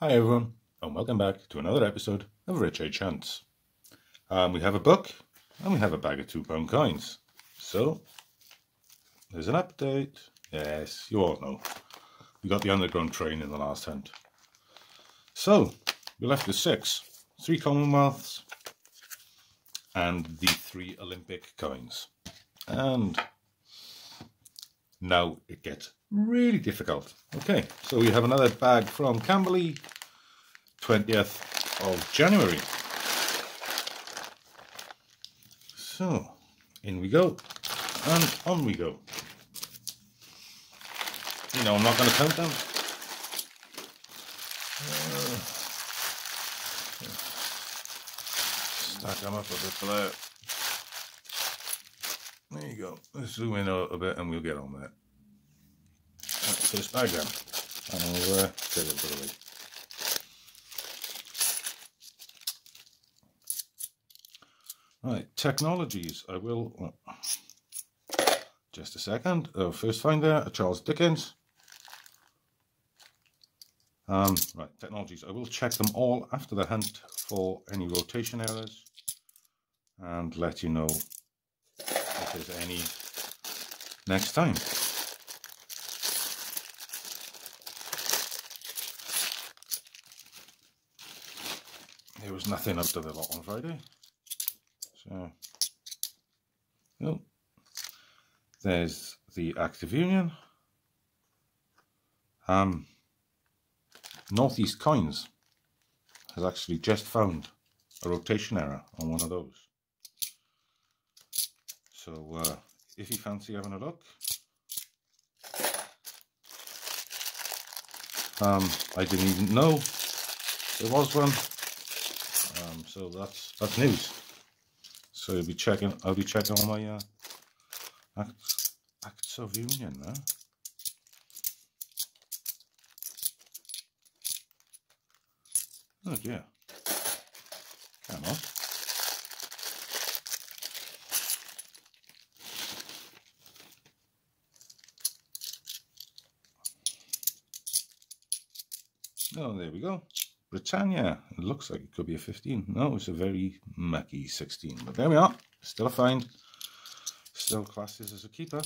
Hi everyone, and welcome back to another episode of Rich H Hunts. Um, we have a book, and we have a bag of two pound coins. So, there's an update. Yes, you all know. We got the underground train in the last hunt. So, we left with six. Three Commonwealths, and the three Olympic coins. And now it gets really difficult. Okay, so we have another bag from Camberley, 20th of January. So, in we go, and on we go. You know, I'm not going to count them. Uh, stack them up a bit below. There you go. Let's zoom in a little bit and we'll get on that. Right, this bag. And I'll uh, it. Right, technologies. I will. Just a second. Uh, first find there a Charles Dickens. Um, right, technologies. I will check them all after the hunt for any rotation errors and let you know if there's any next time. There was nothing to the lot on Friday. So, oh, there's the act of union. Um, Northeast Coins has actually just found a rotation error on one of those. So uh, if you fancy having a look, um, I didn't even know there was one. So that's that's news. So you'll be checking. I'll be checking all my uh, acts, acts of union now. Oh dear. Come on. Oh, there we go. Britannia. It looks like it could be a 15. No, it's a very mucky 16. But there we are. Still a find. Still classes as a keeper.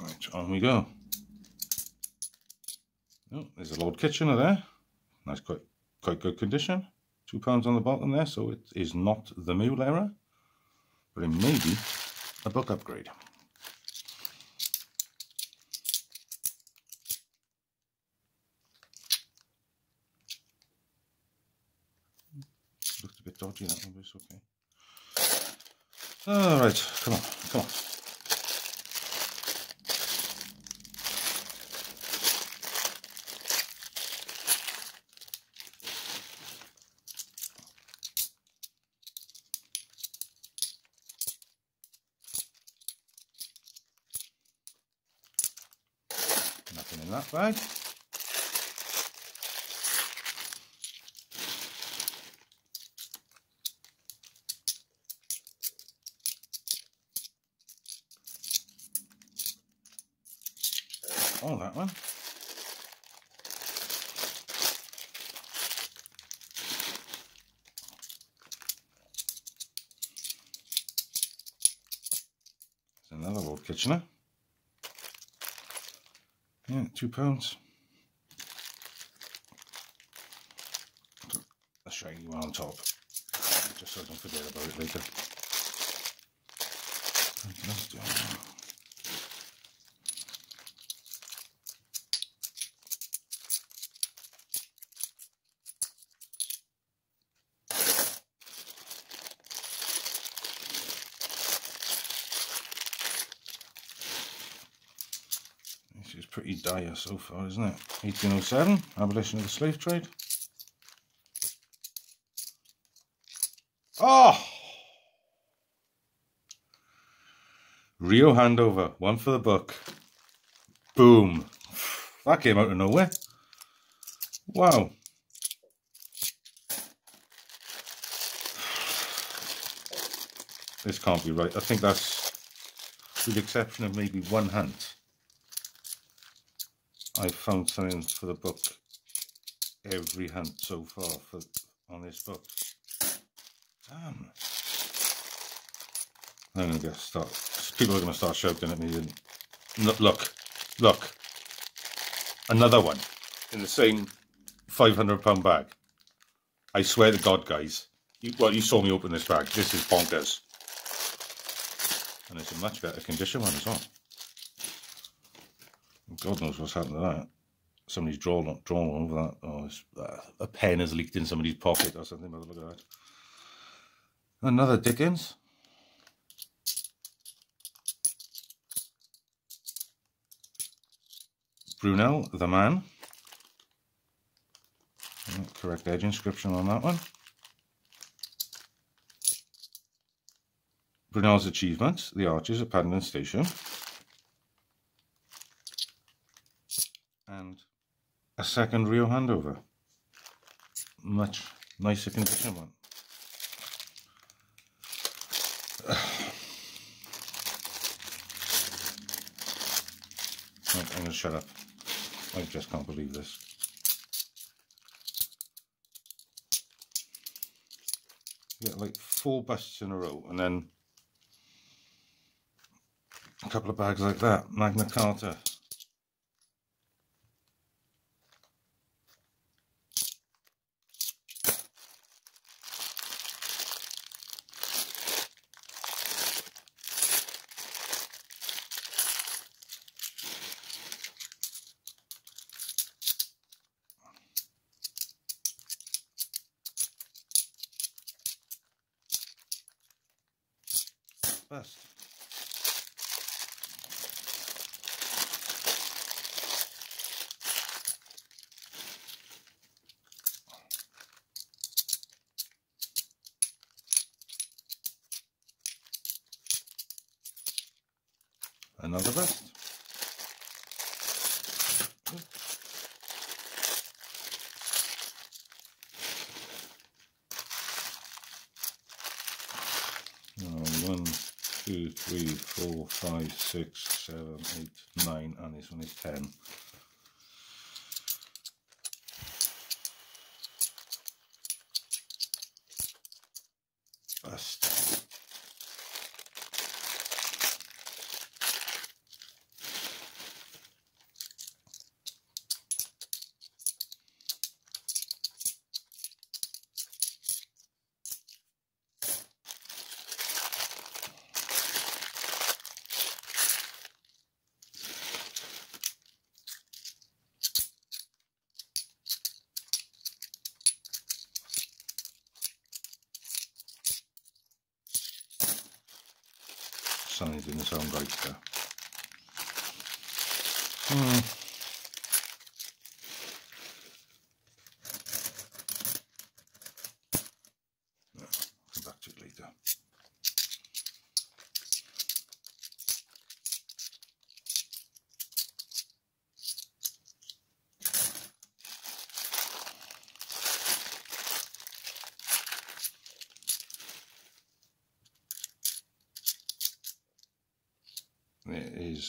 Right, on we go. Oh, there's a Lord Kitchener there. Nice, quite, quite good condition. Two pounds on the bottom there, so it is not the mule error but it may be a book upgrade. Looked a bit dodgy that one, but it's okay. All right, come on, come on. Nothing that bag. Oh, that one. There's another Lord Kitchener. Yeah, two pounds. A shiny one on top, just so I don't forget about it later. Pretty dire so far, isn't it? 1807, abolition of the slave trade. Oh! Rio handover, one for the book. Boom. That came out of nowhere. Wow. this can't be right. I think that's, with the exception of maybe one hunt, I've found something for the book every hunt so far for on this book. Damn. I'm to get start. People are to start shouting at me. And look, look, look. Another one in the same 500 pound bag. I swear to God, guys. You, well, you saw me open this bag. This is bonkers. And it's a much better condition one as well. God knows what's happened to that. Somebody's drawn drawn over that. Oh, uh, a pen has leaked in somebody's pocket or something. Look at that. Another Dickens. Brunel, the man. Correct edge inscription on that one. Brunel's achievements, the arches at Paddington Station. And a second Rio handover. Much nicer condition one. I'm going to shut up. I just can't believe this. Get like four busts in a row and then a couple of bags like that. Magna Carta. Best. Another best. one, three, four, five, six, seven, eight, nine, and this one is ten. Bust. Neidin sankaita. Mm.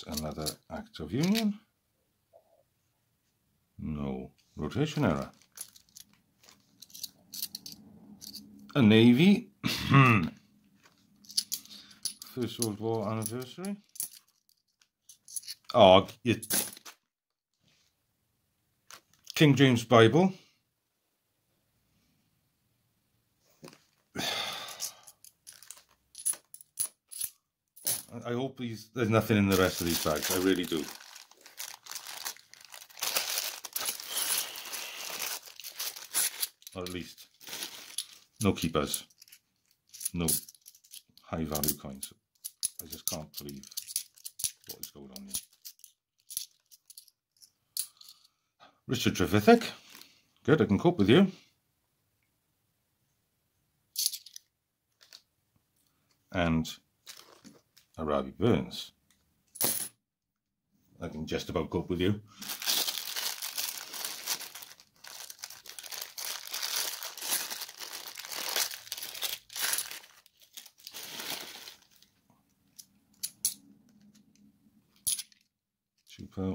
Another act of union. No rotation error. A navy. First World War anniversary. Ah, oh, you... King James Bible. I hope these, there's nothing in the rest of these bags. I really do. Or at least no keepers. No high value coins. I just can't believe what is going on here. Richard Trevithick. Good, I can cope with you. And and Robbie Burns. I can just about cope with you.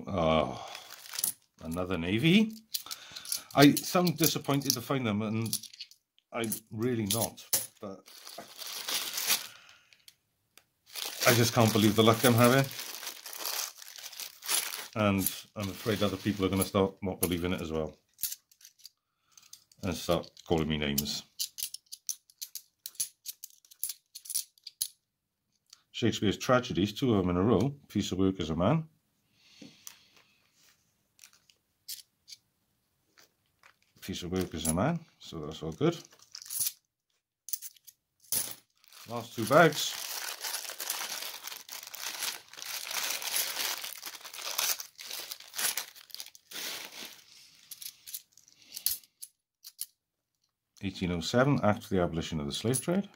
Oh, another navy. I sound disappointed to find them, and I'm really not. But I just can't believe the luck I'm having. And I'm afraid other people are going to start not believing it as well. And start calling me names. Shakespeare's tragedies, two of them in a row. Piece of work as a man. Piece of work as a man, so that's all good. Last two bags. Eighteen oh seven, Act for the Abolition of the Slave Trade.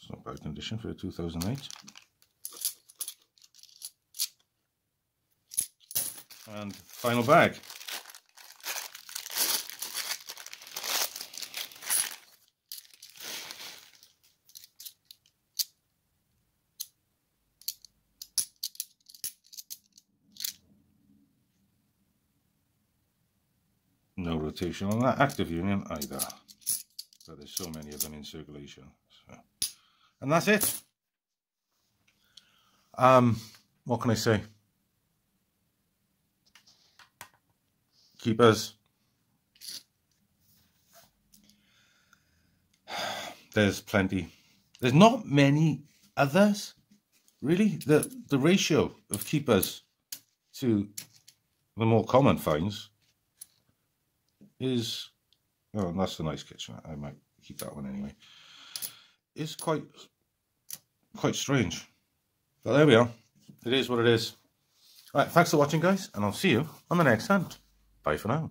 It's not bad condition for 2008. And final bag. No rotation on that act of union either. But there's so many of them in circulation. So. And that's it. Um, what can I say? Keepers. There's plenty. There's not many others, really. The the ratio of keepers to the more common finds is oh that's the nice Kitchener. I might keep that one anyway is quite quite strange. But there we are. It is what it is. All right, thanks for watching, guys, and I'll see you on the next hunt. Bye for now.